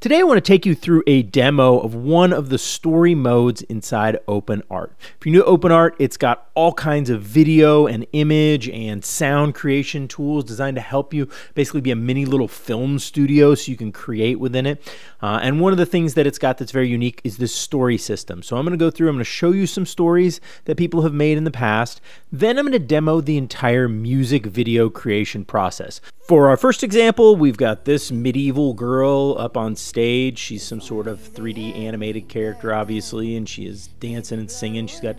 Today I want to take you through a demo of one of the story modes inside OpenArt. If you're new to OpenArt, it's got all kinds of video and image and sound creation tools designed to help you basically be a mini little film studio so you can create within it. Uh, and one of the things that it's got that's very unique is this story system. So I'm going to go through, I'm going to show you some stories that people have made in the past. Then I'm going to demo the entire music video creation process. For our first example, we've got this medieval girl up on stage. She's some sort of 3D animated character, obviously, and she is dancing and singing. She's got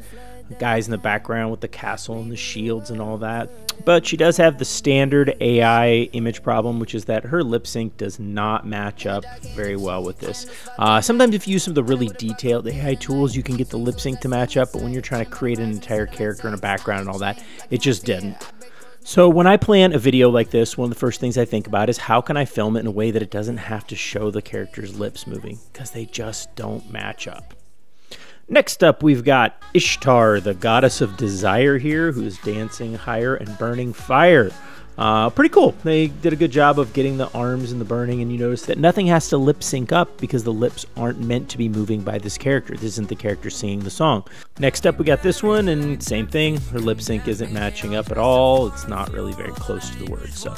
guys in the background with the castle and the shields and all that. But she does have the standard AI image problem, which is that her lip sync does not match up very well with this. Uh, sometimes, if you use some of the really detailed AI tools, you can get the lip sync to match up, but when you're trying to create an entire character and a background and all that, it just didn't. So when I plan a video like this, one of the first things I think about is how can I film it in a way that it doesn't have to show the character's lips moving because they just don't match up. Next up, we've got Ishtar, the goddess of desire here, who's dancing higher and burning fire. Uh, pretty cool. They did a good job of getting the arms and the burning, and you notice that nothing has to lip sync up because the lips aren't meant to be moving by this character. This isn't the character singing the song. Next up, we got this one, and same thing. Her lip sync isn't matching up at all. It's not really very close to the words, so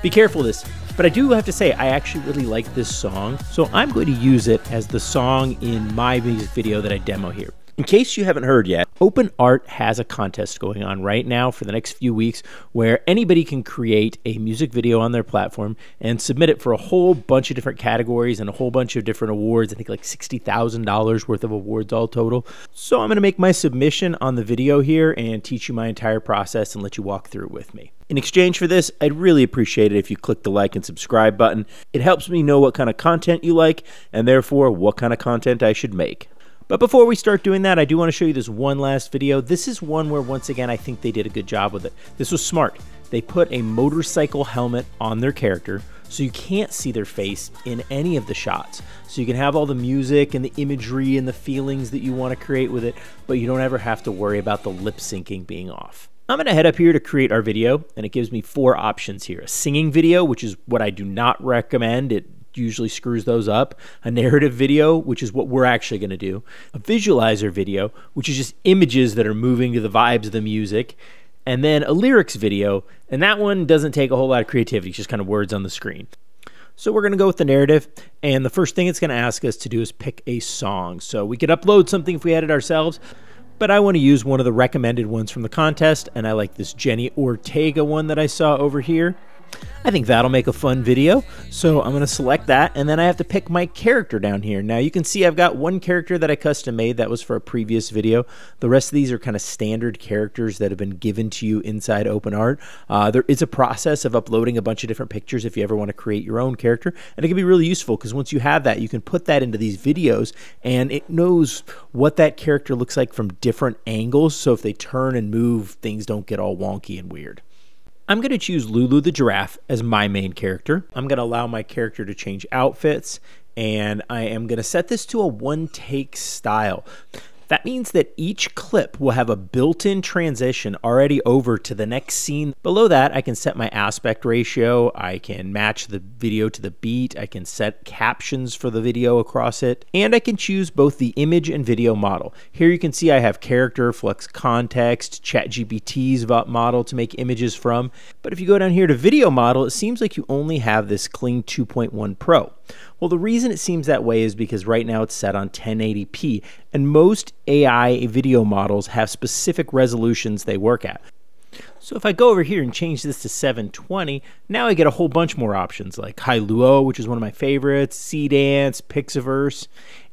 be careful this. But I do have to say, I actually really like this song, so I'm going to use it as the song in my music video that I demo here. In case you haven't heard yet, OpenArt has a contest going on right now for the next few weeks where anybody can create a music video on their platform and submit it for a whole bunch of different categories and a whole bunch of different awards. I think like $60,000 worth of awards all total. So I'm going to make my submission on the video here and teach you my entire process and let you walk through it with me. In exchange for this, I'd really appreciate it if you click the like and subscribe button. It helps me know what kind of content you like and therefore what kind of content I should make. But before we start doing that, I do want to show you this one last video. This is one where, once again, I think they did a good job with it. This was smart. They put a motorcycle helmet on their character so you can't see their face in any of the shots. So you can have all the music and the imagery and the feelings that you want to create with it, but you don't ever have to worry about the lip syncing being off. I'm going to head up here to create our video, and it gives me four options here. A singing video, which is what I do not recommend. It usually screws those up, a narrative video, which is what we're actually going to do, a visualizer video, which is just images that are moving to the vibes of the music, and then a lyrics video, and that one doesn't take a whole lot of creativity, it's just kind of words on the screen. So we're going to go with the narrative, and the first thing it's going to ask us to do is pick a song. So we could upload something if we had it ourselves, but I want to use one of the recommended ones from the contest, and I like this Jenny Ortega one that I saw over here. I think that'll make a fun video. So I'm going to select that and then I have to pick my character down here. Now you can see I've got one character that I custom made that was for a previous video. The rest of these are kind of standard characters that have been given to you inside OpenArt. Uh, there is a process of uploading a bunch of different pictures if you ever want to create your own character and it can be really useful because once you have that you can put that into these videos and it knows what that character looks like from different angles so if they turn and move things don't get all wonky and weird. I'm going to choose Lulu the giraffe as my main character. I'm going to allow my character to change outfits and I am going to set this to a one take style. That means that each clip will have a built-in transition already over to the next scene. Below that, I can set my aspect ratio, I can match the video to the beat, I can set captions for the video across it, and I can choose both the image and video model. Here you can see I have character, Flux Kontext, ChatGPT's model to make images from, but if you go down here to video model, it seems like you only have this Kling 2.1 Pro. Well, the reason it seems that way is because right now it's set on 1080p, and most AI video models have specific resolutions they work at. So if I go over here and change this to 720, now I get a whole bunch more options like Hailuo, which is one of my favorites, Seedance, Pixaverse,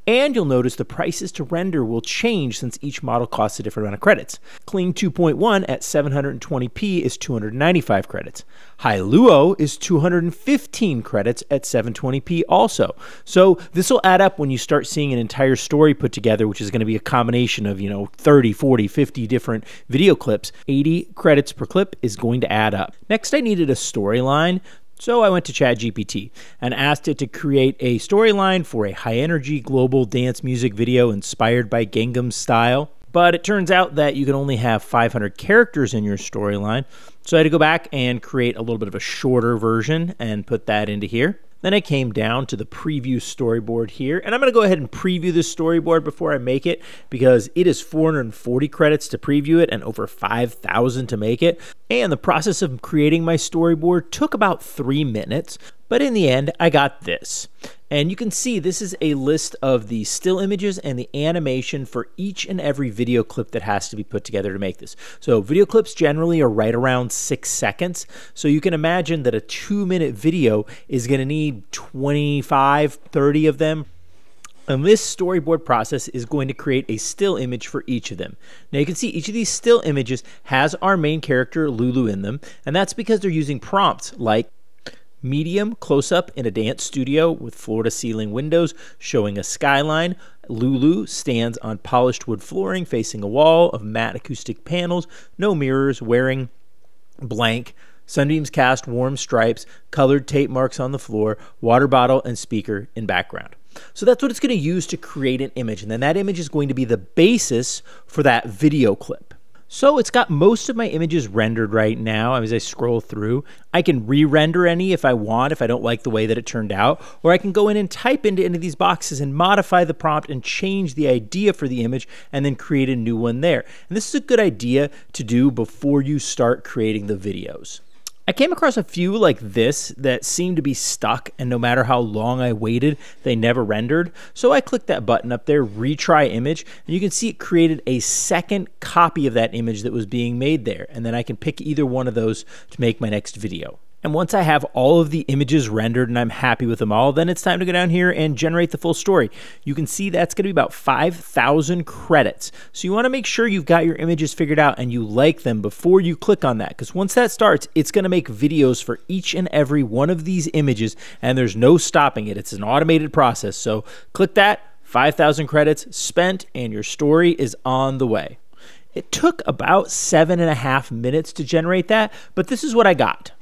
and you'll notice the prices to render will change since each model costs a different amount of credits. Kling 2.1 at 720p is 295 credits. Hailuo is 215 credits at 720p also. So this will add up when you start seeing an entire story put together, which is going to be a combination of, you know, 30, 40, 50 different video clips. 80 credits per clip is going to add up. Next, I needed a storyline. So I went to ChatGPT and asked it to create a storyline for a high energy global dance music video inspired by Gangnam Style. But it turns out that you can only have 500 characters in your storyline. So I had to go back and create a little bit of a shorter version and put that into here. Then I came down to the preview storyboard here, and I'm going to go ahead and preview this storyboard before I make it because it is 440 credits to preview it and over 5,000 to make it. And the process of creating my storyboard took about three minutes, but in the end, I got this. And you can see this is a list of the still images and the animation for each and every video clip that has to be put together to make this. So video clips generally are right around six seconds. So you can imagine that a two minute video is going to need 25, 30 of them. And this storyboard process is going to create a still image for each of them. Now you can see each of these still images has our main character Lulu in them, and that's because they're using prompts like medium close up in a dance studio with floor to ceiling windows showing a skyline. Lulu stands on polished wood flooring facing a wall of matte acoustic panels, no mirrors, wearing blank. Sunbeams cast warm stripes, colored tape marks on the floor, water bottle, and speaker in background. So that's what it's going to use to create an image. And then that image is going to be the basis for that video clip. So it's got most of my images rendered right now as I scroll through. I can re-render any if I want, if I don't like the way that it turned out, or I can go in and type into any of these boxes and modify the prompt and change the idea for the image and then create a new one there. And this is a good idea to do before you start creating the videos. I came across a few like this that seemed to be stuck, and no matter how long I waited, they never rendered. So I clicked that button up there, retry image, and you can see it created a second copy of that image that was being made there. And then I can pick either one of those to make my next video. And once I have all of the images rendered and I'm happy with them all, then it's time to go down here and generate the full story. You can see that's going to be about 5,000 credits. So you want to make sure you've got your images figured out and you like them before you click on that. Because once that starts, it's going to make videos for each and every one of these images and there's no stopping it. It's an automated process. So click that, 5,000 credits spent, and your story is on the way. It took about seven and a half minutes to generate that, but this is what I got.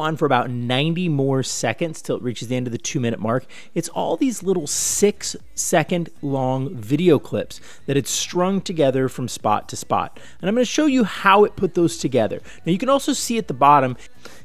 On for about 90 more seconds till it reaches the end of the two minute mark. It's all these little six second long video clips that it's strung together from spot to spot. And I'm going to show you how it put those together. Now you can also see at the bottom,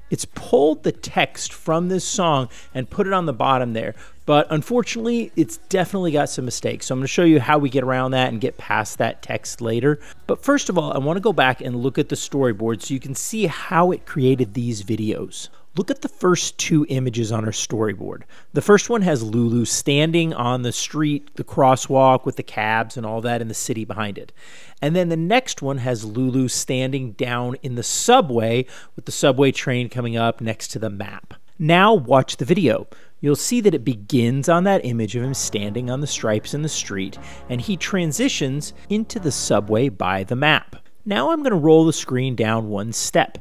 it's pulled the text from this song and put it on the bottom there. But unfortunately, it's definitely got some mistakes. So I'm going to show you how we get around that and get past that text later. But first of all, I want to go back and look at the storyboard so you can see how it created these videos. Look at the first two images on our storyboard. The first one has Lulu standing on the street, the crosswalk with the cabs and all that in the city behind it. And then the next one has Lulu standing down in the subway with the subway train coming up next to the map. Now watch the video. You'll see that it begins on that image of him standing on the stripes in the street, and he transitions into the subway by the map. Now I'm going to roll the screen down one step.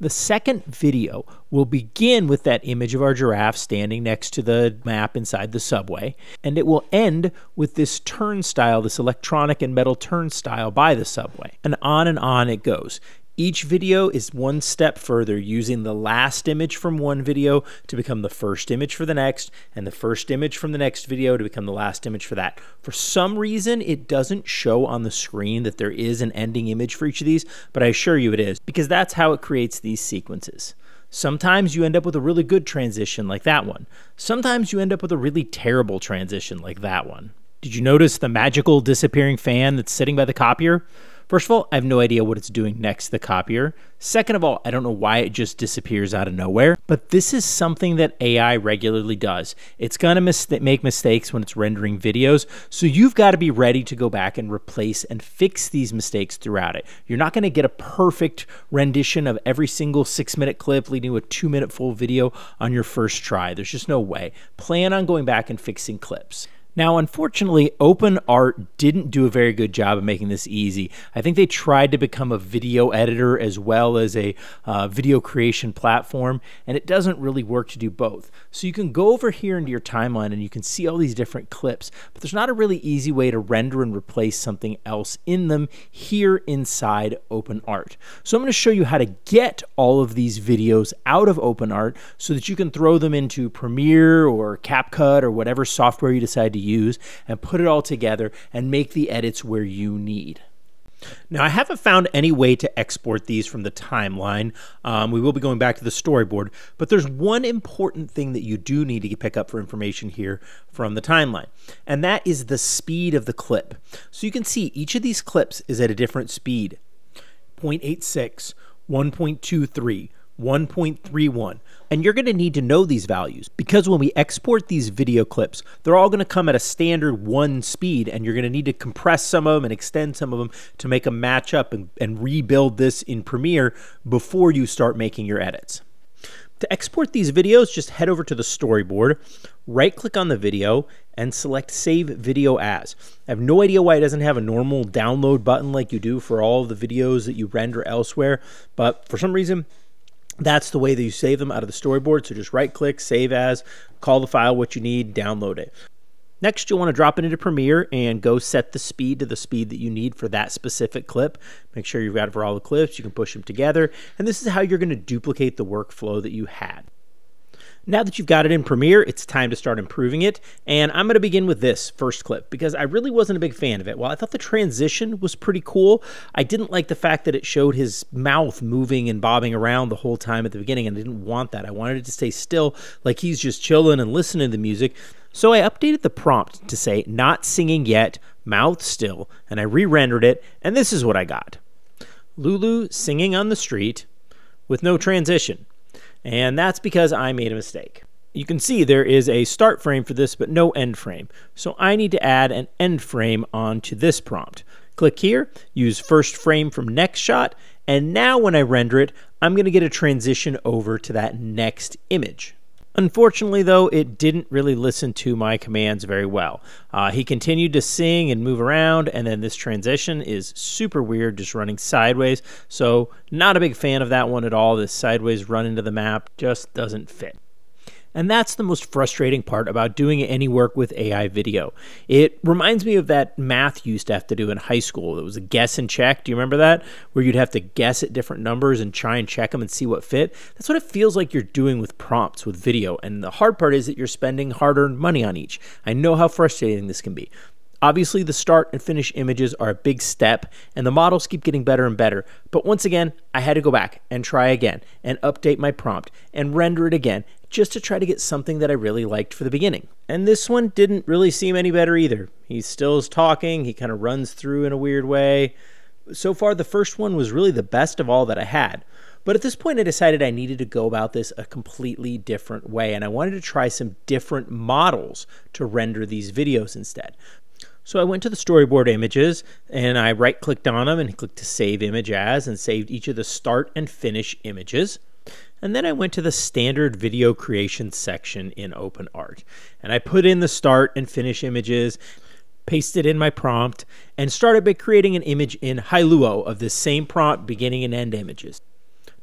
The second video will begin with that image of our giraffe standing next to the map inside the subway, and it will end with this turnstile, this electronic and metal turnstile by the subway. And on and on it goes. Each video is one step further, using the last image from one video to become the first image for the next, and the first image from the next video to become the last image for that. For some reason, it doesn't show on the screen that there is an ending image for each of these, but I assure you it is, because that's how it creates these sequences. Sometimes you end up with a really good transition like that one. Sometimes you end up with a really terrible transition like that one. Did you notice the magical disappearing fan that's sitting by the copier? First of all, I have no idea what it's doing next to the copier. Second of all, I don't know why it just disappears out of nowhere, but this is something that AI regularly does. It's going to mis make mistakes when it's rendering videos, so you've got to be ready to go back and replace and fix these mistakes throughout it. You're not going to get a perfect rendition of every single six minute clip leading to a two minute full video on your first try. There's just no way. Plan on going back and fixing clips. Now, unfortunately, OpenArt didn't do a very good job of making this easy. I think they tried to become a video editor as well as a uh, video creation platform, and it doesn't really work to do both. So you can go over here into your timeline and you can see all these different clips, but there's not a really easy way to render and replace something else in them here inside OpenArt. So I'm going to show you how to get all of these videos out of OpenArt so that you can throw them into Premiere or CapCut or whatever software you decide to use and put it all together and make the edits where you need. Now, I haven't found any way to export these from the timeline. Um, we will be going back to the storyboard, but there's one important thing that you do need to pick up for information here from the timeline, and that is the speed of the clip. So you can see each of these clips is at a different speed 0.86, 1.23, 1.31. And you're going to need to know these values because when we export these video clips, they're all going to come at a standard one speed and you're going to need to compress some of them and extend some of them to make them match up and, and rebuild this in Premiere before you start making your edits. To export these videos, just head over to the storyboard, right click on the video, and select Save Video As. I have no idea why it doesn't have a normal download button like you do for all of the videos that you render elsewhere, but for some reason, that's the way that you save them out of the storyboard. So just right click, save as, call the file what you need, download it. Next, you'll want to drop it into Premiere and go set the speed to the speed that you need for that specific clip. Make sure you've got it for all the clips. You can push them together. And this is how you're going to duplicate the workflow that you had. Now that you've got it in Premiere, it's time to start improving it. And I'm going to begin with this first clip because I really wasn't a big fan of it. While I thought the transition was pretty cool, I didn't like the fact that it showed his mouth moving and bobbing around the whole time at the beginning, and I didn't want that. I wanted it to stay still, like he's just chilling and listening to the music. So I updated the prompt to say, not singing yet, mouth still, and I re rendered it, and this is what I got Lulu singing on the street with no transition. And that's because I made a mistake. You can see there is a start frame for this, but no end frame. So I need to add an end frame onto this prompt. Click here, use first frame from next shot, and now when I render it, I'm going to get a transition over to that next image. Unfortunately, though, it didn't really listen to my commands very well. Uh, he continued to sing and move around, and then this transition is super weird, just running sideways. So, not a big fan of that one at all. This sideways run into the map just doesn't fit. And that's the most frustrating part about doing any work with AI video. It reminds me of that math you used to have to do in high school. It was a guess and check. Do you remember that? Where you'd have to guess at different numbers and try and check them and see what fit. That's what it feels like you're doing with prompts with video. And the hard part is that you're spending hard earned money on each. I know how frustrating this can be. Obviously, the start and finish images are a big step, and the models keep getting better and better. But once again, I had to go back and try again and update my prompt and render it again just to try to get something that I really liked for the beginning. And this one didn't really seem any better either. He still is talking, he kind of runs through in a weird way. So far, the first one was really the best of all that I had. But at this point, I decided I needed to go about this a completely different way, and I wanted to try some different models to render these videos instead. So I went to the storyboard images and I right clicked on them and clicked to save image as and saved each of the start and finish images. And then I went to the standard video creation section in OpenArt and I put in the start and finish images, pasted in my prompt, and started by creating an image in Hailuo of this same prompt beginning and end images.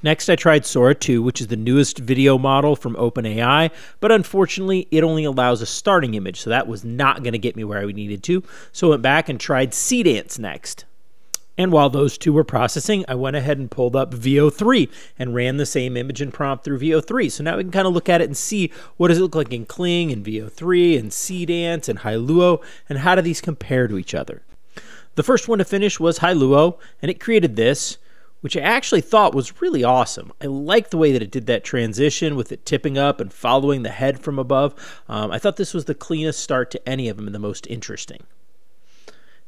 Next, I tried Sora 2, which is the newest video model from OpenAI, but unfortunately, it only allows a starting image, so that was not going to get me where I needed to. So I went back and tried Seedance next. And while those two were processing, I went ahead and pulled up Veo3 and ran the same image and prompt through Veo3. So now we can kind of look at it and see what does it look like in Kling and VO3 and Seedance and Hailuo, and how do these compare to each other. The first one to finish was Hailuo, and it created this which I actually thought was really awesome. I like the way that it did that transition with it tipping up and following the head from above. Um, I thought this was the cleanest start to any of them and the most interesting.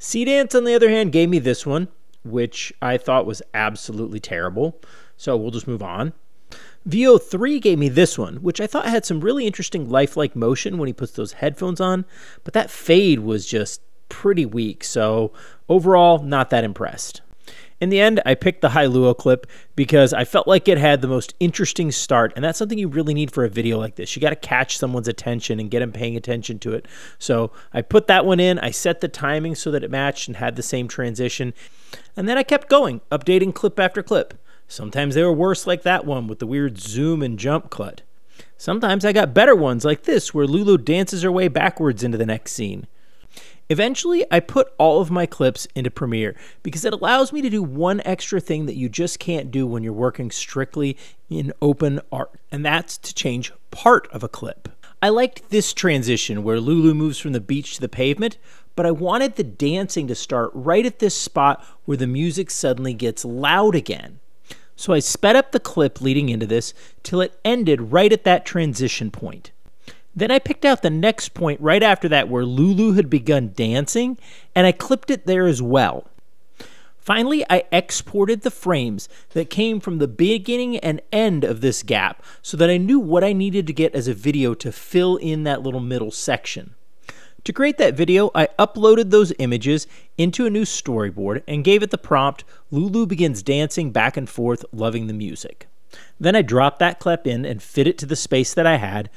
Seedance, on the other hand, gave me this one, which I thought was absolutely terrible. So we'll just move on. Veo3 gave me this one, which I thought had some really interesting lifelike motion when he puts those headphones on, but that fade was just pretty weak. So overall, not that impressed. In the end, I picked the Hailuo clip because I felt like it had the most interesting start, and that's something you really need for a video like this. You got to catch someone's attention and get them paying attention to it. So I put that one in, I set the timing so that it matched and had the same transition, and then I kept going, updating clip after clip. Sometimes they were worse, like that one with the weird zoom and jump cut. Sometimes I got better ones, like this, where Lulu dances her way backwards into the next scene. Eventually, I put all of my clips into Premiere because it allows me to do one extra thing that you just can't do when you're working strictly in open art, and that's to change part of a clip. I liked this transition where Lulu moves from the beach to the pavement, but I wanted the dancing to start right at this spot where the music suddenly gets loud again. So I sped up the clip leading into this till it ended right at that transition point. Then I picked out the next point right after that where Lulu had begun dancing, and I clipped it there as well. Finally, I exported the frames that came from the beginning and end of this gap so that I knew what I needed to get as a video to fill in that little middle section. To create that video, I uploaded those images into a new storyboard and gave it the prompt Lulu begins dancing back and forth, loving the music. Then I dropped that clip in and fit it to the space that I had,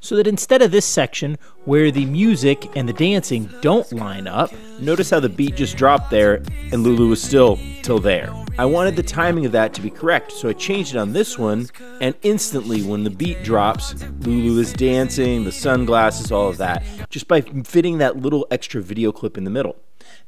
so that instead of this section where the music and the dancing don't line up, notice how the beat just dropped there and Lulu was still till there. I wanted the timing of that to be correct, so I changed it on this one, and instantly when the beat drops, Lulu is dancing, the sunglasses, all of that, just by fitting that little extra video clip in the middle.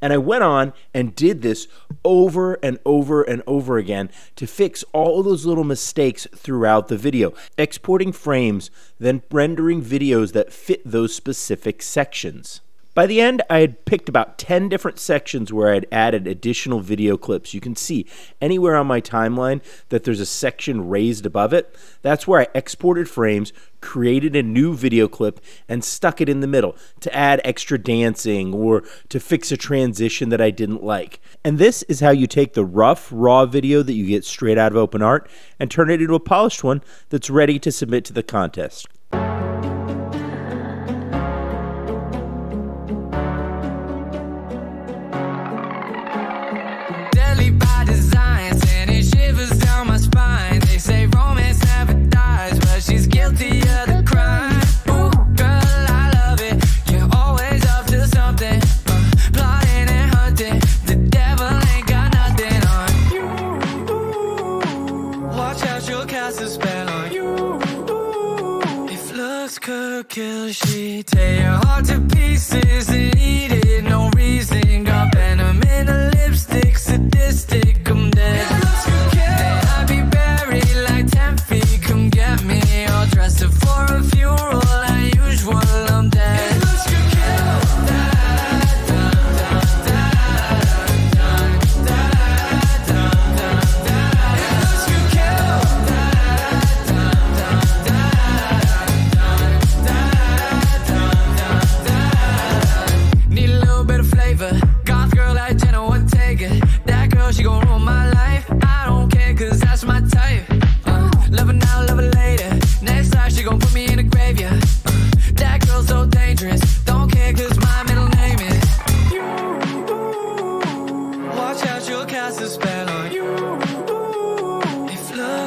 And I went on and did this over and over and over again to fix all those little mistakes throughout the video, exporting frames, then rendering videos that fit those specific sections. By the end, I had picked about 10 different sections where I had added additional video clips. You can see anywhere on my timeline that there's a section raised above it. That's where I exported frames, created a new video clip, and stuck it in the middle to add extra dancing or to fix a transition that I didn't like. And this is how you take the rough, raw video that you get straight out of OpenArt and turn it into a polished one that's ready to submit to the contest.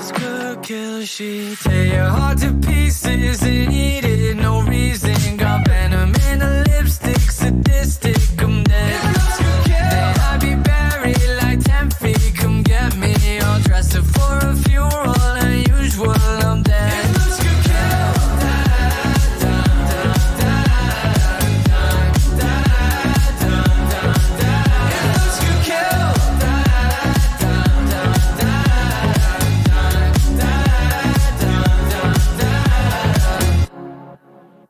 This kill kills, she tear your heart to pieces and eat it, no reason.